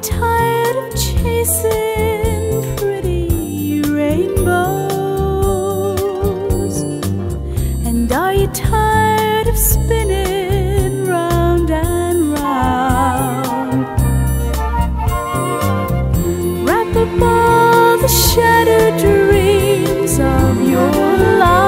tired of chasing pretty rainbows? And are you tired of spinning round and round? Wrap up all the shattered dreams of your life.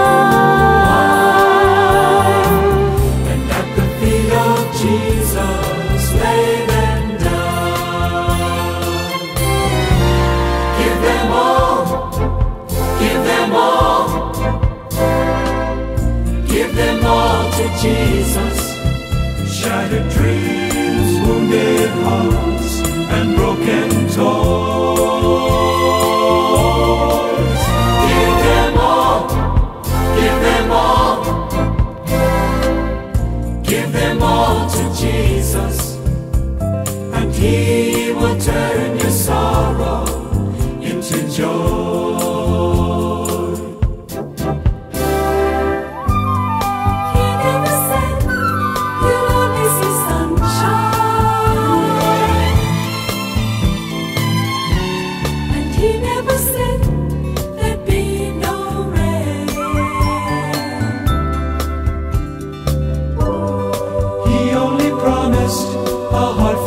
Jesus. Shattered dreams, wounded hearts, and broken toys. Give them all, give them all. Give them all to Jesus, and He will turn your sorrow into joy.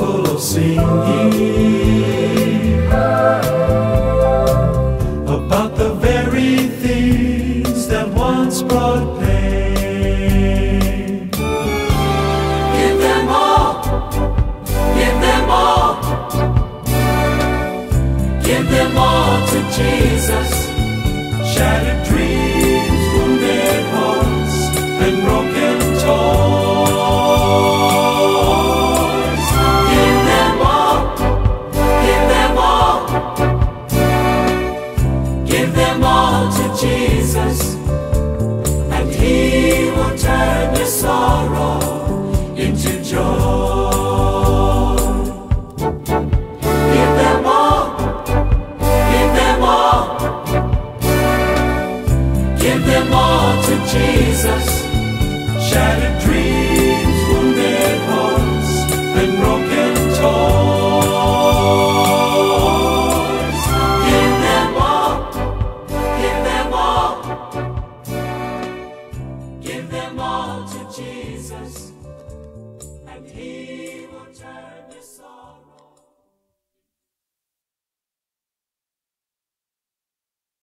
Full of singing about the very things that once brought pain. Give them all, give them all, give them all to Jesus. Shattered dreams, wounded hearts, and broken all to Jesus. Shattered dreams, wounded hearts, and broken toys. Give them all, give them all, give them all to Jesus, and He will turn this all.